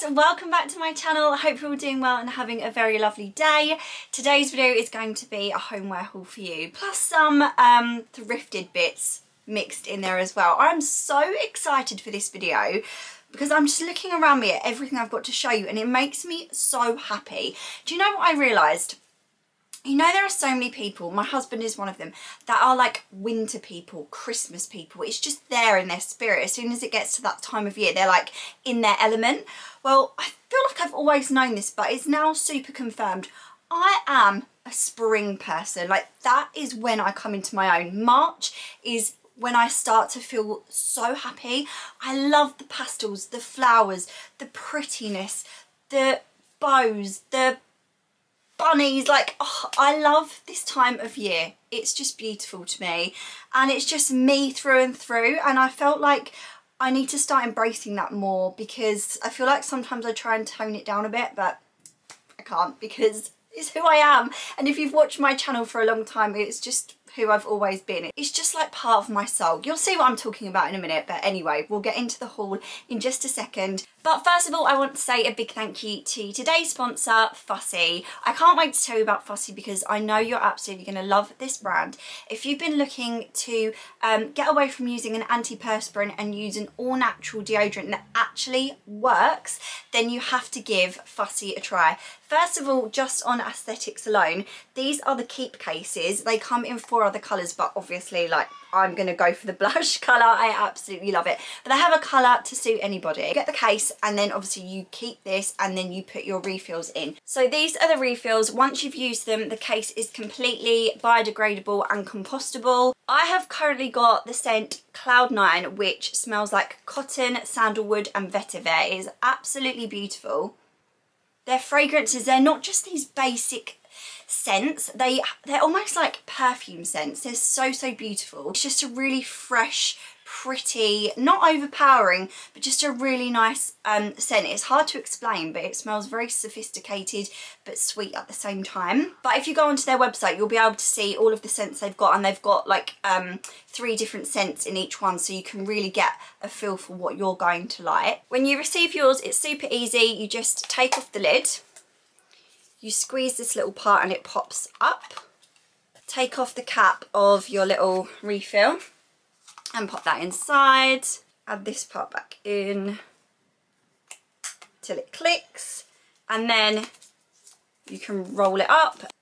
guys, welcome back to my channel. I hope you're all doing well and having a very lovely day. Today's video is going to be a homeware haul for you, plus some um, thrifted bits mixed in there as well. I'm so excited for this video because I'm just looking around me at everything I've got to show you and it makes me so happy. Do you know what I realised? You know there are so many people, my husband is one of them, that are like winter people, Christmas people. It's just there in their spirit. As soon as it gets to that time of year, they're like in their element. Well, I feel like I've always known this, but it's now super confirmed. I am a spring person. Like that is when I come into my own. March is when I start to feel so happy. I love the pastels, the flowers, the prettiness, the bows, the bunnies like oh, I love this time of year it's just beautiful to me and it's just me through and through and I felt like I need to start embracing that more because I feel like sometimes I try and tone it down a bit but I can't because it's who I am and if you've watched my channel for a long time it's just who I've always been. It's just like part of my soul. You'll see what I'm talking about in a minute, but anyway, we'll get into the haul in just a second. But first of all, I want to say a big thank you to today's sponsor, Fussy. I can't wait to tell you about Fussy because I know you're absolutely going to love this brand. If you've been looking to um, get away from using an antiperspirant and use an all-natural deodorant that actually works, then you have to give Fussy a try. First of all, just on aesthetics alone, these are the keep cases. They come in four other colours, but obviously like I'm going to go for the blush colour. I absolutely love it. But they have a colour to suit anybody. Get the case and then obviously you keep this and then you put your refills in. So these are the refills. Once you've used them, the case is completely biodegradable and compostable. I have currently got the scent Cloud9, which smells like cotton, sandalwood and vetiver. It is absolutely beautiful. Their fragrances, they're not just these basic scents. They, they're almost like perfume scents. They're so, so beautiful. It's just a really fresh, pretty, not overpowering, but just a really nice um, scent. It's hard to explain, but it smells very sophisticated, but sweet at the same time. But if you go onto their website, you'll be able to see all of the scents they've got, and they've got like um, three different scents in each one, so you can really get a feel for what you're going to like. When you receive yours, it's super easy. You just take off the lid, you squeeze this little part and it pops up. Take off the cap of your little refill and pop that inside. Add this part back in till it clicks and then you can roll it up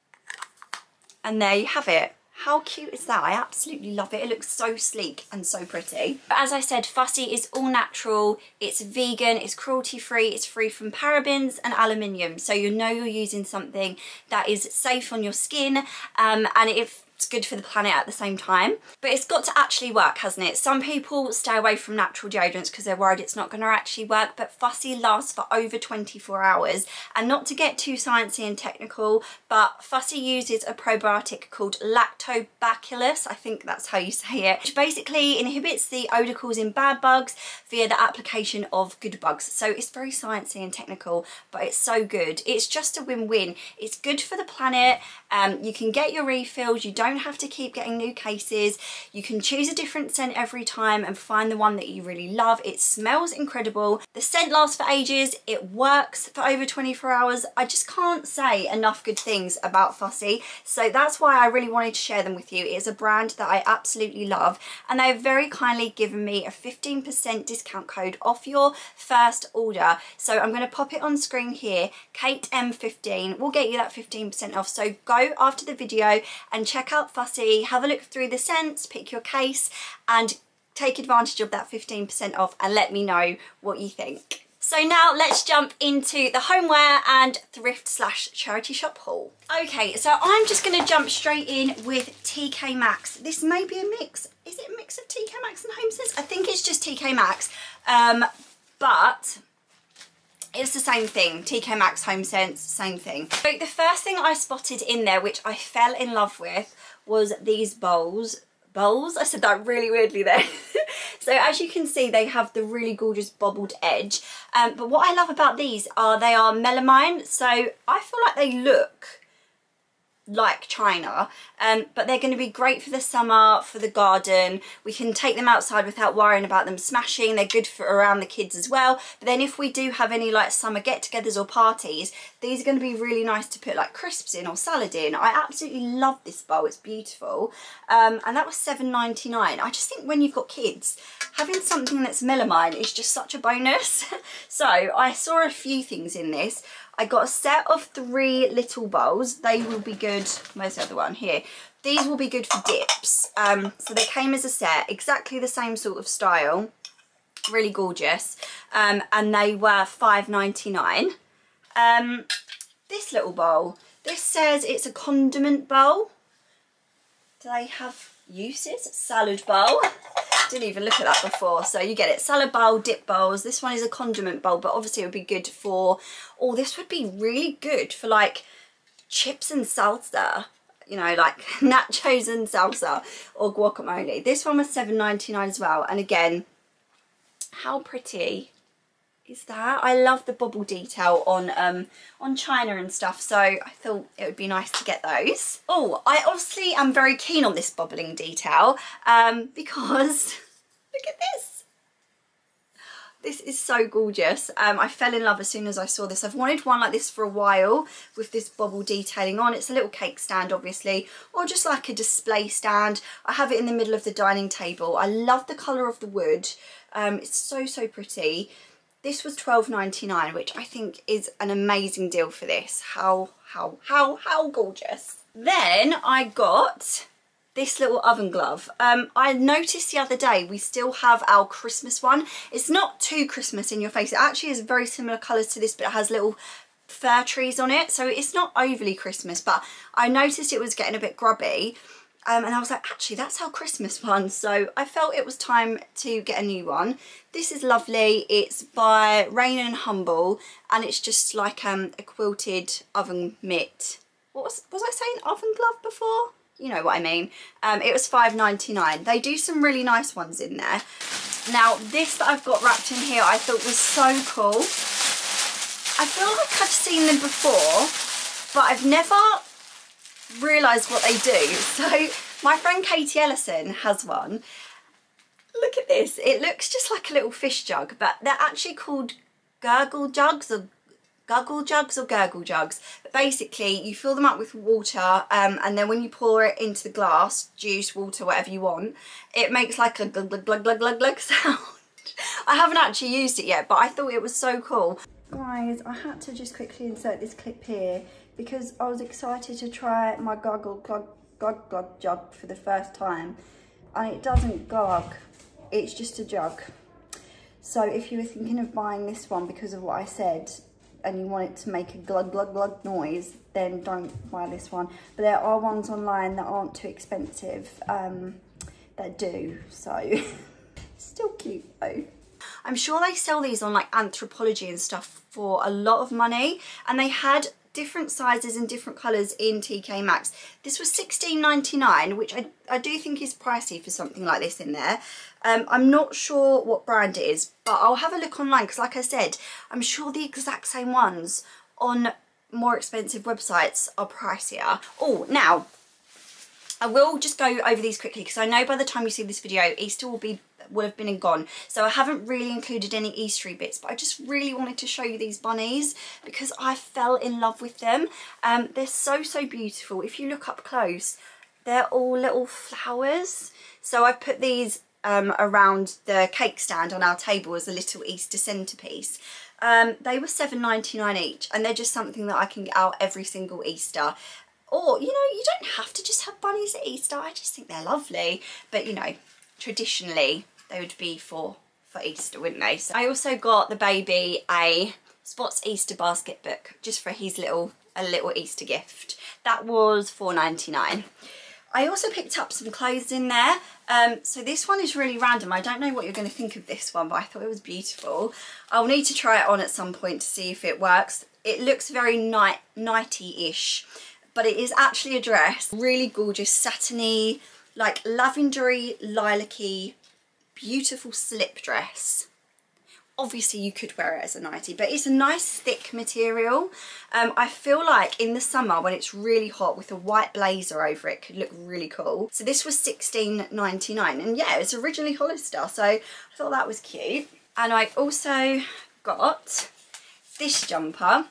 and there you have it. How cute is that? I absolutely love it. It looks so sleek and so pretty. But as I said, Fussy is all natural, it's vegan, it's cruelty free, it's free from parabens and aluminium. So you know you're using something that is safe on your skin um, and if it's good for the planet at the same time. But it's got to actually work, hasn't it? Some people stay away from natural deodorants because they're worried it's not going to actually work, but Fussy lasts for over 24 hours. And not to get too sciencey and technical, but Fussy uses a probiotic called Lactobacillus, I think that's how you say it, which basically inhibits the odour causing bad bugs via the application of good bugs. So it's very sciencey and technical, but it's so good. It's just a win-win. It's good for the planet. Um, you can get your refills. You don't don't have to keep getting new cases. You can choose a different scent every time and find the one that you really love. It smells incredible. The scent lasts for ages. It works for over 24 hours. I just can't say enough good things about Fussy. So that's why I really wanted to share them with you. It is a brand that I absolutely love and they've very kindly given me a 15% discount code off your first order. So I'm going to pop it on screen here. Kate M15 will get you that 15% off. So go after the video and check out Fussy, have a look through the scents, pick your case and take advantage of that 15% off and let me know what you think. So now let's jump into the homeware and thrift slash charity shop haul. Okay, so I'm just to jump straight in with TK Maxx. This may be a mix. Is it a mix of TK Maxx and HomeSense? I think it's just TK Maxx, um, but it's the same thing. TK Maxx, HomeSense, same thing. So the first thing I spotted in there, which I fell in love with, was these bowls. Bowls? I said that really weirdly there. So as you can see they have the really gorgeous bobbled edge. Um, but what I love about these are they are melamine. So I feel like they look like China um, but they're going to be great for the summer for the garden. We can take them outside without worrying about them smashing. They're good for around the kids as well. But then if we do have any like summer get-togethers or parties these are going to be really nice to put like crisps in or salad in. I absolutely love this bowl. It's beautiful. Um, and that was 7.99 I just think when you've got kids having something that's melamine is just such a bonus. So I saw a few things in this I got a set of three little bowls. They will be good. Where's the other one? Here. These will be good for dips. Um, so they came as a set, exactly the same sort of style. Really gorgeous. Um, and they were five ninety nine. Um, this little bowl. This says it's a condiment bowl. Do they have uses? Salad bowl. Didn't even look at that before. So you get it. Salad bowl, dip bowls. This one is a condiment bowl, but obviously it would be good for, oh, this would be really good for like chips and salsa. You know, like nachos and salsa or guacamole. This one was seven ninety nine as well. And again, how pretty is that. I love the bubble detail on um, on China and stuff, so I thought it would be nice to get those. Oh, I obviously am very keen on this bubbling detail um, because look at this. This is so gorgeous. Um, I fell in love as soon as I saw this. I've wanted one like this for a while with this bubble detailing on. It's a little cake stand, obviously, or just like a display stand. I have it in the middle of the dining table. I love the colour of the wood. Um, it's so, so pretty. This was $12.99, which I think is an amazing deal for this. How, how, how, how gorgeous. Then I got this little oven glove. Um, I noticed the other day we still have our Christmas one. It's not too Christmas in your face. It actually is very similar colours to this, but it has little fir trees on it. So it's not overly Christmas, but I noticed it was getting a bit grubby. Um, and I was like, actually, that's our Christmas one. So I felt it was time to get a new one. This is lovely. It's by Rain and Humble, and it's just like um, a quilted oven mitt. What was, was I saying oven glove before? You know what I mean. Um, it was five ninety nine. They do some really nice ones in there. Now, this that I've got wrapped in here, I thought was so cool. I feel like I've seen them before, but I've never realise what they do. So my friend Katie Ellison has one. Look at this. It looks just like a little fish jug, but they're actually called gurgle jugs or guggle jugs or gurgle jugs. But basically, you fill them up with water um, and then when you pour it into the glass, juice, water, whatever you want, it makes like a glug glug glug glug glug glug sound. I haven't actually used it yet, but I thought it was so cool. Guys, I had to just quickly insert this clip here because I was excited to try my goggle glug glug glug jug for the first time. And it doesn't gog it's just a jug so if you were thinking of buying this one because of what I said and you want it to make a glug glug glug noise then don't buy this one. But there are ones online that aren't too expensive um, that do so. Still cute though. I'm sure they sell these on like Anthropologie and stuff for a lot of money and they had different sizes and different colours in TK Maxx. This was $16.99, which I, I do think is pricey for something like this in there. Um, I'm not sure what brand it is, but I'll have a look online because like I said, I'm sure the exact same ones on more expensive websites are pricier. Oh, now, I will just go over these quickly because I know by the time you see this video, Easter will be would have been and gone. So I haven't really included any Eastery bits, but I just really wanted to show you these bunnies because I fell in love with them. Um, they're so, so beautiful. If you look up close, they're all little flowers. So I put these um, around the cake stand on our table as a little Easter centrepiece. Um, they were seven ninety nine each and they're just something that I can get out every single Easter. Or, you know, you don't have to just have bunnies at Easter. I just think they're lovely. But, you know, traditionally they would be for for Easter, wouldn't they? So I also got the baby a Spots Easter basket book just for his little a little Easter gift. That was four ninety nine. I also picked up some clothes in there. Um, so this one is really random. I don't know what you're going to think of this one, but I thought it was beautiful. I'll need to try it on at some point to see if it works. It looks very night nighty-ish, but it is actually a dress. Really gorgeous, satiny, like lavendery, lilac-y beautiful slip dress. obviously you could wear it as a nightie but it's a nice thick material um, I feel like in the summer when it's really hot with a white blazer over it could look really cool so this was 16.99 and yeah it's originally Hollister so I thought that was cute and I also got this jumper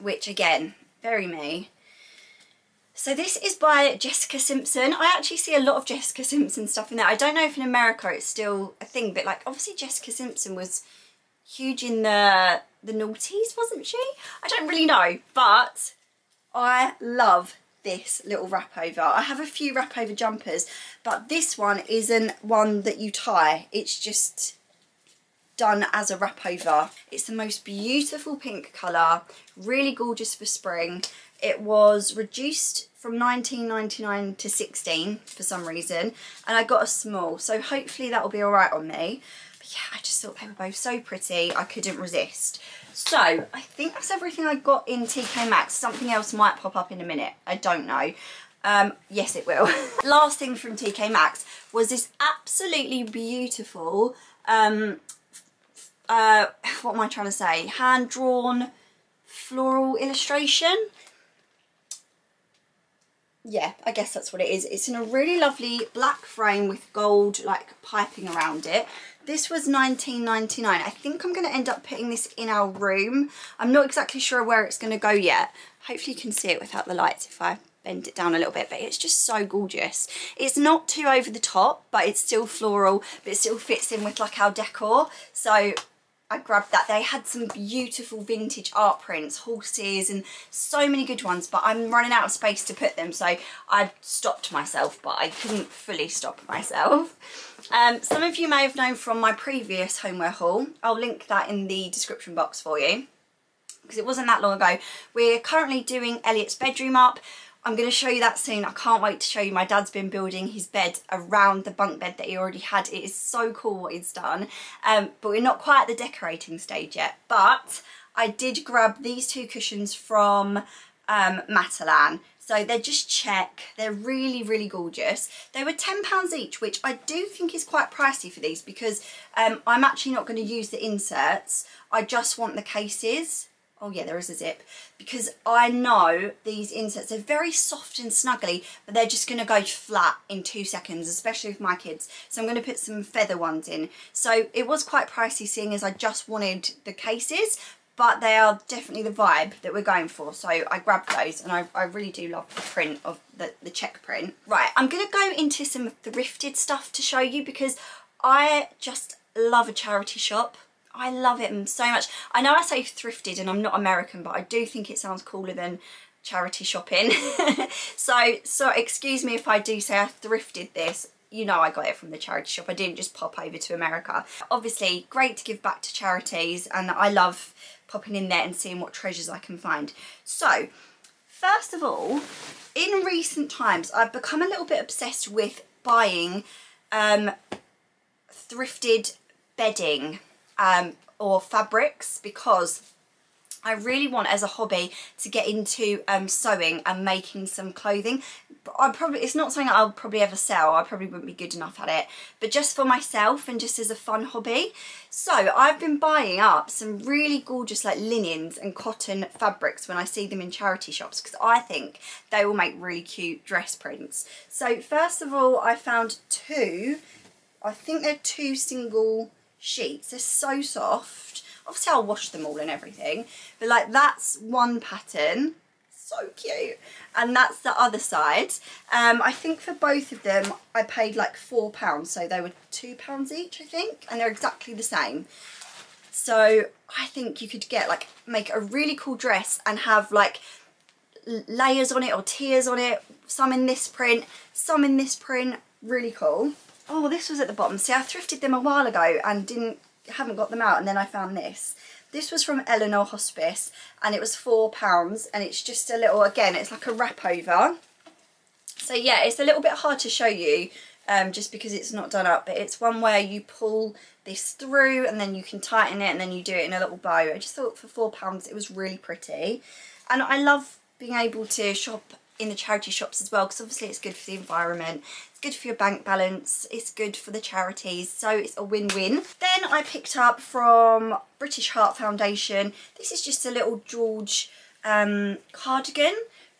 which again very me so this is by Jessica Simpson. I actually see a lot of Jessica Simpson stuff in there. I don't know if in America it's still a thing, but like obviously Jessica Simpson was huge in the the noughties, wasn't she? I don't really know, but I love this little wrap over. I have a few wrap over jumpers, but this one isn't one that you tie. It's just done as a wrap over. It's the most beautiful pink colour, really gorgeous for spring. It was reduced from 19.99 to 16 for some reason and I got a small so hopefully that will be alright on me. But yeah, I just thought they were both so pretty I couldn't resist. So I think that's everything I got in TK Maxx. Something else might pop up in a minute. I don't know. Um, yes, it will. Last thing from TK Maxx was this absolutely beautiful, um, uh, what am I trying to say? Hand-drawn floral illustration yeah, I guess that's what it is. It's in a really lovely black frame with gold like piping around it. This was 19.99. I think I'm going to end up putting this in our room. I'm not exactly sure where it's going to go yet. Hopefully you can see it without the lights if I bend it down a little bit but it's just so gorgeous it's not too over the top but it's still floral but it still fits in with like our decor so I grabbed that. They had some beautiful vintage art prints, horses and so many good ones, but I'm running out of space to put them, so I stopped myself, but I couldn't fully stop myself. Um, some of you may have known from my previous homeware haul. I'll link that in the description box for you because it wasn't that long ago. We're currently doing Elliot's bedroom up. I'm going to show you that soon. I can't wait to show you. My dad's been building his bed around the bunk bed that he already had. It is so cool what he's done. Um, but we're not quite at the decorating stage yet. But I did grab these two cushions from um, Matalan. So they're just check. They're really, really gorgeous. They were £10 each, which I do think is quite pricey for these because um, I'm actually not going to use the inserts. I just want the cases oh yeah there is a zip. Because I know these inserts are very soft and snuggly but they're just going to go flat in two seconds especially with my kids. So I'm going to put some feather ones in. So it was quite pricey seeing as I just wanted the cases but they are definitely the vibe that we're going for. So I grabbed those and I, I really do love the print of the, the check print. Right I'm going to go into some thrifted stuff to show you because I just love a charity shop I love it so much. I know I say thrifted and I'm not American, but I do think it sounds cooler than charity shopping. so, so excuse me if I do say I thrifted this. You know I got it from the charity shop. I didn't just pop over to America. Obviously, great to give back to charities and I love popping in there and seeing what treasures I can find. So, first of all, in recent times, I've become a little bit obsessed with buying um, thrifted bedding um, or fabrics because I really want as a hobby to get into um, sewing and making some clothing. I probably It's not something I'll probably ever sell, I probably wouldn't be good enough at it, but just for myself and just as a fun hobby. So I've been buying up some really gorgeous like linens and cotton fabrics when I see them in charity shops because I think they will make really cute dress prints. So first of all I found two, I think they're two single sheets. They're so soft. Obviously I'll wash them all and everything, but like that's one pattern. So cute. And that's the other side. Um, I think for both of them I paid like four pounds, so they were two pounds each I think, and they're exactly the same. So I think you could get like, make a really cool dress and have like layers on it or tiers on it, some in this print, some in this print, really cool. Oh, this was at the bottom. See, I thrifted them a while ago and didn't haven't got them out and then I found this. This was from Eleanor Hospice and it was £4 and it's just a little, again, it's like a wrap over. So yeah, it's a little bit hard to show you um, just because it's not done up, but it's one where you pull this through and then you can tighten it and then you do it in a little bow. I just thought for £4 it was really pretty. And I love being able to shop in the charity shops as well because obviously it's good for the environment it's good for your bank balance it's good for the charities so it's a win-win. Then I picked up from British Heart Foundation. This is just a little George um, cardigan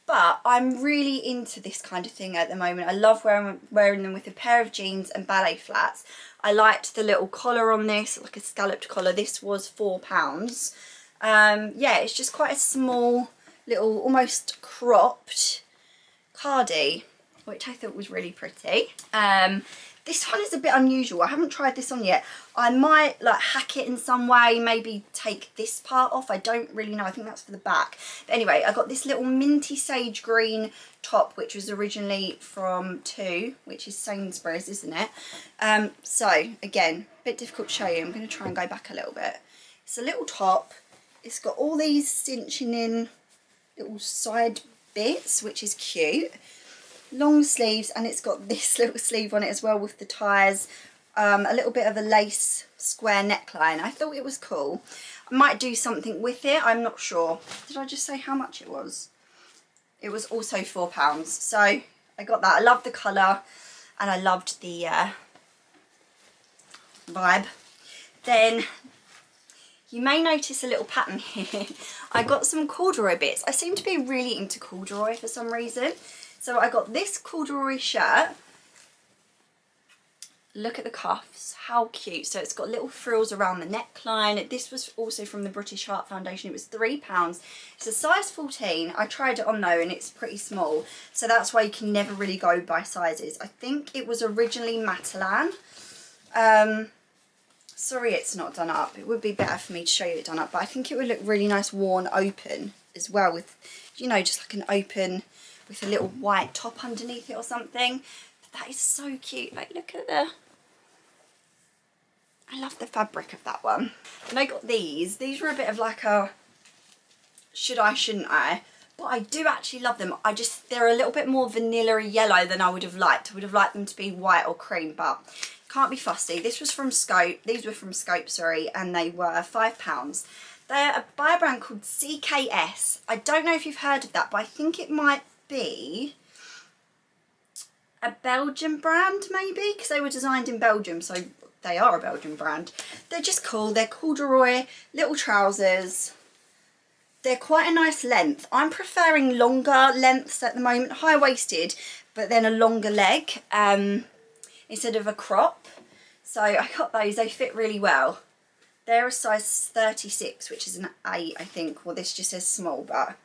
but I'm really into this kind of thing at the moment. I love wearing, wearing them with a pair of jeans and ballet flats. I liked the little collar on this like a scalloped collar. This was four pounds. Um, yeah it's just quite a small little almost cropped cardi, which I thought was really pretty. Um, this one is a bit unusual. I haven't tried this on yet. I might like hack it in some way, maybe take this part off. I don't really know. I think that's for the back. But anyway, I got this little minty sage green top, which was originally from Tu, which is Sainsbury's, isn't it? Um, so again, a bit difficult to show you. I'm going to try and go back a little bit. It's a little top. It's got all these cinching in little side bits, which is cute. Long sleeves, and it's got this little sleeve on it as well with the ties. Um, a little bit of a lace square neckline. I thought it was cool. I might do something with it, I'm not sure. Did I just say how much it was? It was also £4. So I got that. I love the colour and I loved the uh, vibe. Then you may notice a little pattern here. I got some corduroy bits. I seem to be really into corduroy for some reason. So I got this corduroy shirt. Look at the cuffs, how cute. So it's got little frills around the neckline. This was also from the British Heart Foundation. It was £3. It's a size 14. I tried it on though and it's pretty small. So that's why you can never really go by sizes. I think it was originally Matalan. Um, Sorry it's not done up. It would be better for me to show you it done up, but I think it would look really nice worn open as well with, you know, just like an open with a little white top underneath it or something. But that is so cute. Like, look at the... I love the fabric of that one. And I got these. These were a bit of like a should I, shouldn't I? But I do actually love them. I just, they're a little bit more vanilla yellow than I would have liked. I would have liked them to be white or cream, but can't be fussy. This was from Scope. These were from Scope, sorry, and they were £5. They're by a brand called CKS. I don't know if you've heard of that, but I think it might be a Belgian brand maybe because they were designed in Belgium so they are a Belgian brand. They're just cool. They're corduroy, little trousers. They're quite a nice length. I'm preferring longer lengths at the moment, high-waisted, but then a longer leg. Um, instead of a crop. So I got those, they fit really well. They're a size 36, which is an 8, I think. Well, this just says small, but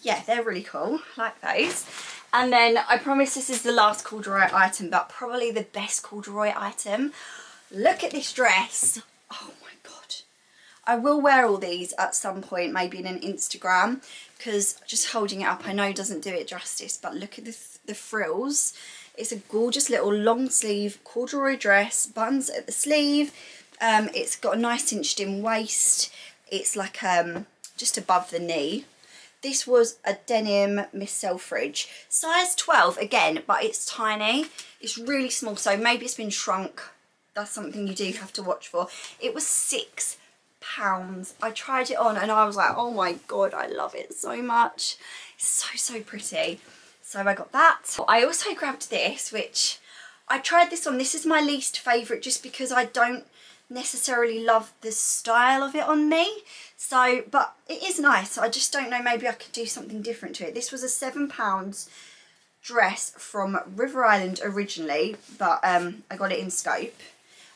yeah, they're really cool. I like those. And then I promise this is the last corduroy item, but probably the best corduroy item. Look at this dress. Oh. I will wear all these at some point, maybe in an Instagram, because just holding it up, I know doesn't do it justice, but look at the, the frills. It's a gorgeous little long sleeve corduroy dress, buttons at the sleeve. Um, it's got a nice cinched in waist. It's like um, just above the knee. This was a denim Miss Selfridge. Size 12 again, but it's tiny. It's really small, so maybe it's been shrunk. That's something you do have to watch for. It was six pounds. I tried it on and I was like, oh my God, I love it so much. It's so, so pretty. So I got that. I also grabbed this, which I tried this on. This is my least favourite just because I don't necessarily love the style of it on me. So, but it is nice. I just don't know, maybe I could do something different to it. This was a £7 dress from River Island originally, but um, I got it in Scope.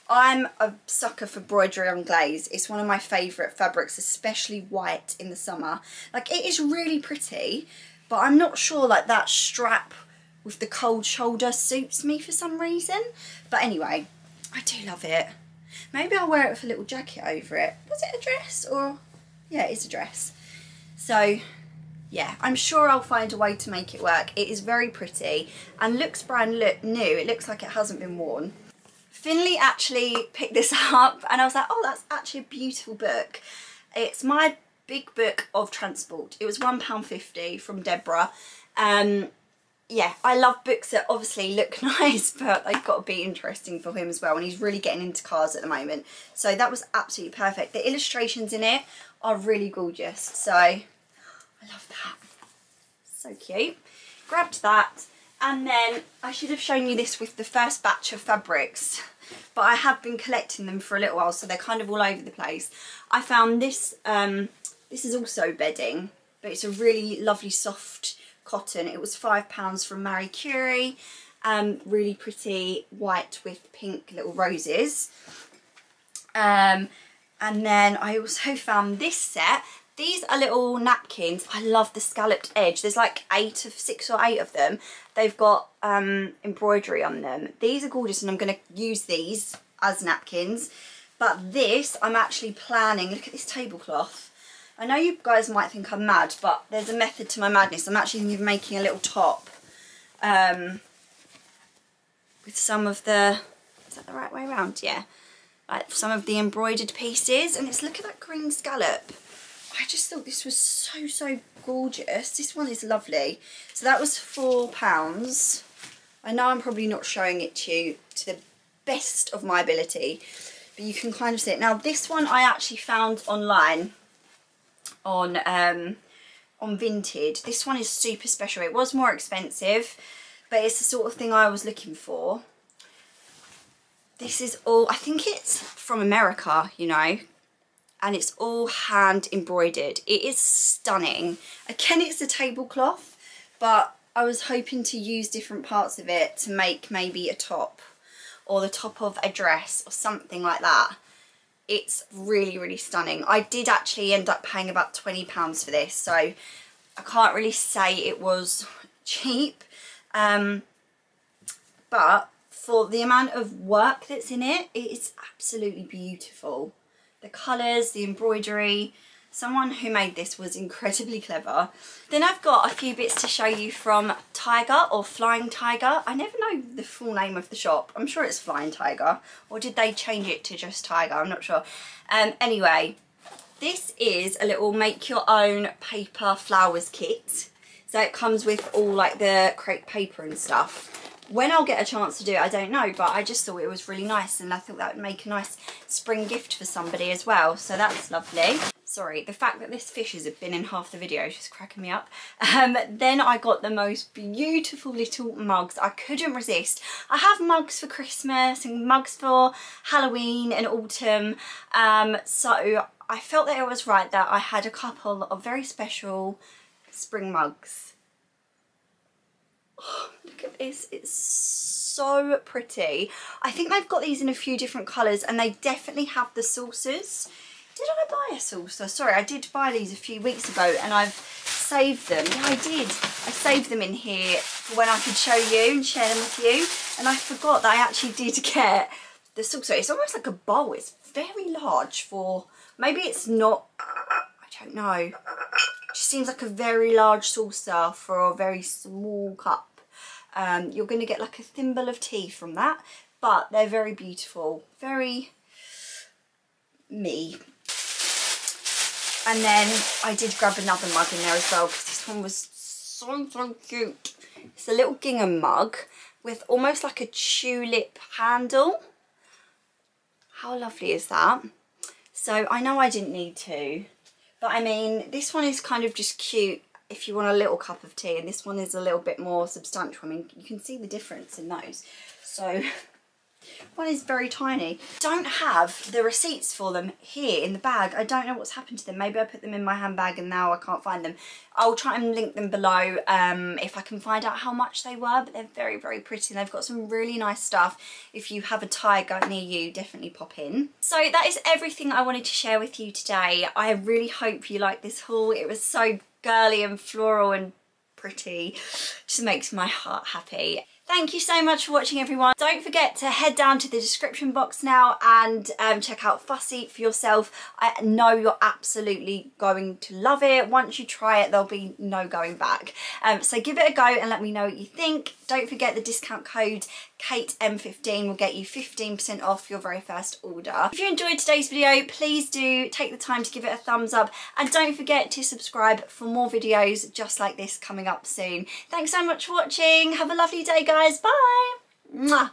I'm a sucker for broderie anglaise. It's one of my favourite fabrics, especially white in the summer. Like, it is really pretty, but I'm not sure like that strap with the cold shoulder suits me for some reason. But anyway, I do love it. Maybe I'll wear it with a little jacket over it. Was it a dress or? Yeah, it's a dress. So yeah, I'm sure I'll find a way to make it work. It is very pretty and looks brand new. It looks like it hasn't been worn. Finley actually picked this up and I was like, oh, that's actually a beautiful book. It's my big book of transport. It was £1.50 from Debra. Um, yeah, I love books that obviously look nice, but they've got to be interesting for him as well. And he's really getting into cars at the moment. So that was absolutely perfect. The illustrations in it are really gorgeous. So I love that. So cute. grabbed that and then I should have shown you this with the first batch of fabrics but I have been collecting them for a little while so they're kind of all over the place. I found this, um, this is also bedding but it's a really lovely soft cotton. It was £5 from Marie Curie, um, really pretty white with pink little roses. Um, and then I also found this set these are little napkins. I love the scalloped edge. There's like eight of six or eight of them. They've got um, embroidery on them. These are gorgeous and I'm going to use these as napkins. But this, I'm actually planning, look at this tablecloth. I know you guys might think I'm mad, but there's a method to my madness. I'm actually making a little top um, with some of the, is that the right way around? Yeah. Like some of the embroidered pieces. And it's, look at that green scallop. I just thought this was so, so gorgeous. This one is lovely. So that was £4. I know I'm probably not showing it to you to the best of my ability, but you can kind of see it. Now this one I actually found online on um, on Vinted. This one is super special. It was more expensive, but it's the sort of thing I was looking for. This is all, I think it's from America, you know, and it's all hand embroidered. It is stunning. Again, it's a tablecloth, but I was hoping to use different parts of it to make maybe a top or the top of a dress or something like that. It's really, really stunning. I did actually end up paying about £20 for this, so I can't really say it was cheap. Um, but for the amount of work that's in it, it is absolutely beautiful the colours, the embroidery. Someone who made this was incredibly clever. Then I've got a few bits to show you from Tiger or Flying Tiger. I never know the full name of the shop. I'm sure it's Flying Tiger. Or did they change it to just Tiger? I'm not sure. Um, anyway, this is a little make your own paper flowers kit. So it comes with all like the crepe paper and stuff. When I'll get a chance to do it, I don't know, but I just thought it was really nice and I thought that would make a nice spring gift for somebody as well. So that's lovely. Sorry, the fact that this fish has been in half the video is just cracking me up. Um, then I got the most beautiful little mugs. I couldn't resist. I have mugs for Christmas and mugs for Halloween and autumn. Um, so I felt that it was right that I had a couple of very special spring mugs. Look at this, it's so pretty. I think they've got these in a few different colours and they definitely have the saucers. Did I buy a saucer? Sorry, I did buy these a few weeks ago and I've saved them. Yeah, I did. I saved them in here for when I could show you and share them with you. And I forgot that I actually did get the saucer. It's almost like a bowl. It's very large for, maybe it's not, I don't know. It just seems like a very large saucer for a very small cup. Um, you're going to get like a thimble of tea from that, but they're very beautiful, very me. And then I did grab another mug in there as well because this one was so, so cute. It's a little gingham mug with almost like a tulip handle. How lovely is that? So I know I didn't need to, but I mean, this one is kind of just cute if you want a little cup of tea and this one is a little bit more substantial. I mean, you can see the difference in those. So one is very tiny. Don't have the receipts for them here in the bag. I don't know what's happened to them. Maybe I put them in my handbag and now I can't find them. I'll try and link them below um, if I can find out how much they were, but they're very, very pretty. And they've got some really nice stuff. If you have a tiger near you, definitely pop in. So that is everything I wanted to share with you today. I really hope you like this haul. It was so girly and floral and pretty. Just makes my heart happy. Thank you so much for watching everyone. Don't forget to head down to the description box now and um, check out Fussy for yourself. I know you're absolutely going to love it. Once you try it, there'll be no going back. Um, so give it a go and let me know what you think. Don't forget the discount code KATEM15 will get you 15% off your very first order. If you enjoyed today's video, please do take the time to give it a thumbs up and don't forget to subscribe for more videos just like this coming up soon. Thanks so much for watching. Have a lovely day, guys. Bye. Mwah.